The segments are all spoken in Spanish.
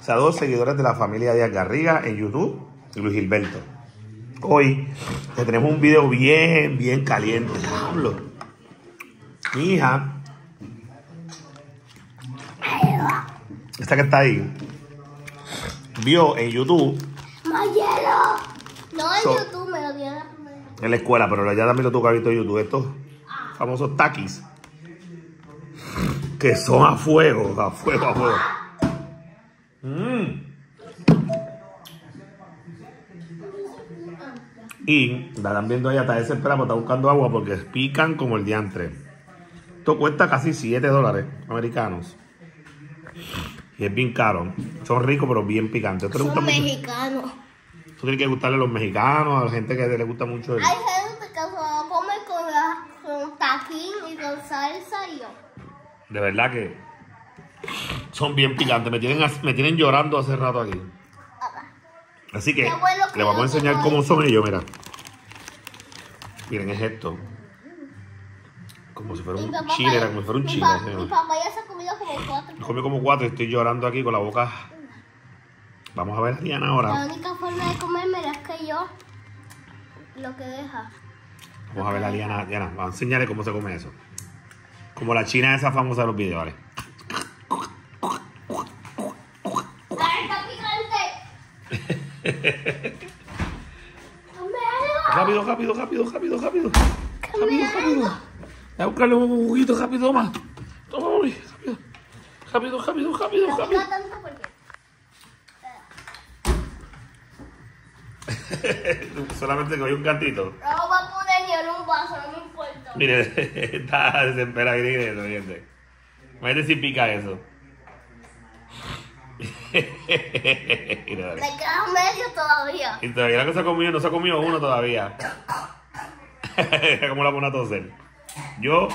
Saludos seguidores de la familia Díaz Garriga en YouTube y Luis Gilberto. Hoy le tenemos un video bien, bien caliente. Diablo. Mi hija, esta que está ahí, vio en YouTube, ¡Mayelo! No en So- YouTube, me lo en la escuela, pero ya también lo tuvo que haber visto en YouTube, estos famosos taquis, que son a fuego, a fuego, a fuego. Mm. Y la están viendo ella está desesperada porque está buscando agua porque pican como el diantre. Esto cuesta casi 7 dólares americanos. Y es bien caro. Son ricos pero bien picantes. ¿Esto le gusta Son mucho? mexicanos. Esto tiene que gustarle a los mexicanos, a la gente que le gusta mucho el... Hay gente que se lo come con, la, con taquín y con salsa y yo. De verdad que son bien picantes. Me tienen, me tienen llorando hace rato aquí. Así que que le vamos a enseñar cómo son ellos, mira. Miren, es esto. Como si fuera un papá chile, era como si fuera un mi chile. papá ya se ha comido como cuatro. Comí como cuatro y estoy llorando aquí con la boca. Vamos a ver a Diana La ahora. única forma de comerme es que yo lo que deja. Vamos a ver a Diana. Diana, vamos a enseñarle cómo se come eso. Como la china esa famosa de los videos, ¿vale? Rápido, rápido, rápido, rápido, rápido. algo! Voy a buscarle un juguito rápido, toma. Toma, mami, rápido. Rápido, rápido, rápido, rápido. Solamente hay un gatito. No va a poner ni en un vaso, no me importa. Mire, está desesperado. Miren eso, gente. Imagínate si pica eso. Mira, dale. Le queda medio todavía. Y todavía no se ha comido, no se ha comido uno todavía. Cómo la pone a toser. Yo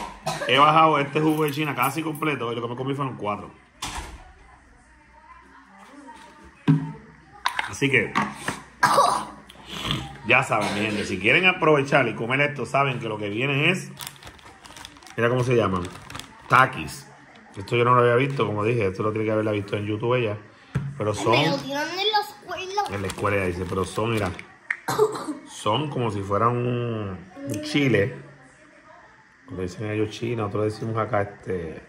he bajado este jugo de China casi completo y lo que me comí fueron cuatro. Así que, ya saben, mi gente, si quieren aprovechar y comer esto, saben que lo que viene es, mira cómo se llaman, takis. Esto yo no lo había visto, como dije, esto lo tiene que haberla visto en YouTube ella. Pero son... Me lo dieron en la escuela. En la escuela ella dice, pero son, mira, son como si fueran un, un chile. Como dicen ellos chile, nosotros decimos acá este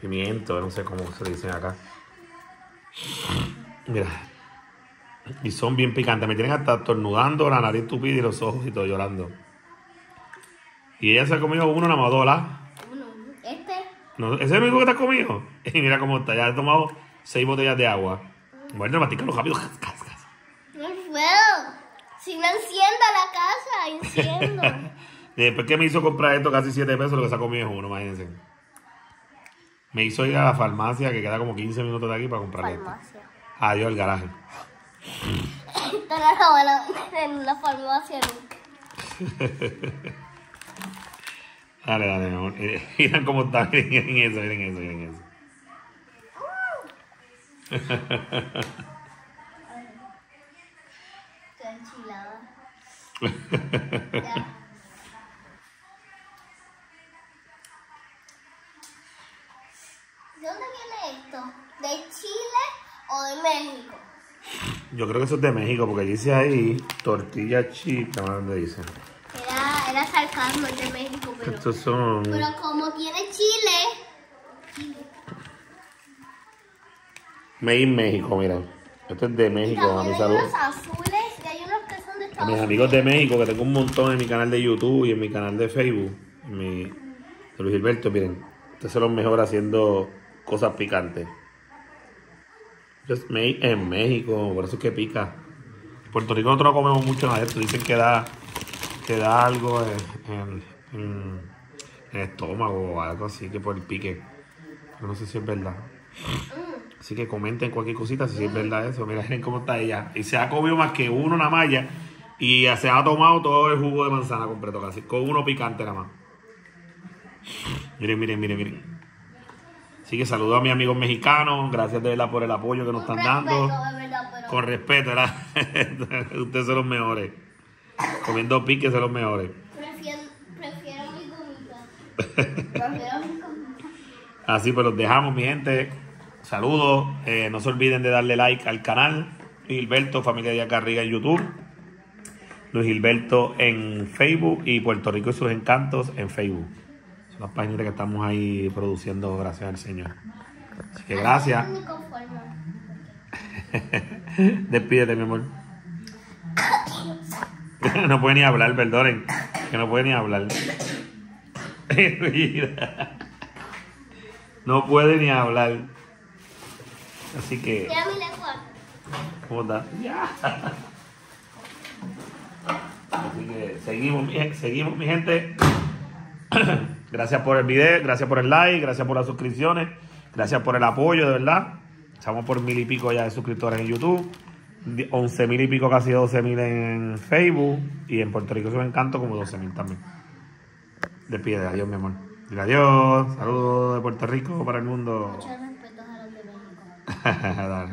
pimiento, no sé cómo se dicen acá. Mira. Y son bien picantes, me tienen hasta estornudando, la nariz tupida y los ojos y todo llorando. Y ella se ha comido uno, nada más dos, ¿verdad? Uno, este. No, ¿Ese es el único que te has comido? Y mira cómo está, ya he tomado seis botellas de agua. Bueno, mastícalo rápido. No puedo. Si no encienda la casa, enciendo. Después que me hizo comprar esto casi 7 pesos, lo que se ha comido es uno, imagínense. Me hizo ir a la farmacia, que queda como 15 minutos de aquí, para comprar esto. Adiós al garaje. No la en la farmacia nunca. Dale, dale, mi amor. Eh, Miren cómo está, miren eso, miren eso, miren eso. Estoy enchilada. ¿De dónde viene esto? ¿De Chile o de México? Yo creo que eso es de México, porque dice ahí tortilla chip, no dónde dice. Sarcasmo de México, pero, Estos son. pero como tiene Chile, Made in México, mira. Esto es de México, a mi hay salud. unos azules y hay unos que son de A mis amigos de México, que tengo un montón en mi canal de YouTube y en mi canal de Facebook, en mi, de Luis Gilberto, miren, ustedes son los mejores haciendo cosas picantes. Just made en México, por eso es que pica. En Puerto Rico nosotros no comemos mucho de esto, dicen que da, que da algo en, en- en- en el estómago o algo así, que por el pique. Pero no sé si es verdad. Así que comenten cualquier cosita si es verdad eso. Mira, miren cómo está ella. Y se ha comido más que uno nada más ya. Y se ha tomado todo el jugo de manzana completo casi. Con uno picante nada más. Miren, miren, miren, miren. Así que saludo a mis amigos mexicanos. Gracias de verdad por el apoyo que nos Con están dando. respeto, de verdad, pero- Con respeto, ¿verdad? Ustedes son los mejores. Comiendo piques son los mejores. Prefiero, prefiero mi gomita. Prefiero mi gomita. Así pues los dejamos, mi gente. Saludos. Eh, no se olviden de darle like al canal. Luis Gilberto, Familia de Carriga en YouTube. Luis Gilberto en Facebook y Puerto Rico y sus encantos en Facebook. Son las páginas que estamos ahí produciendo gracias al Señor. Así que gracias. Despídete, mi amor. No puede ni hablar, perdonen. Que no puede ni hablar. No puede ni hablar. Así que, lengua. ¿cómo está? Así que seguimos, mi- seguimos, mi gente. Gracias por el video, gracias por el like, gracias por las suscripciones, gracias por el apoyo, de verdad. Estamos por mil y pico ya de suscriptores en YouTube, di- once mil y pico, casi doce mil en Facebook y en Puerto Rico, eso me encanto, como doce mil también. Despide, adiós, mi amor. Dile adiós, saludos de Puerto Rico para el mundo. Muchos respetos a los de México. Dale,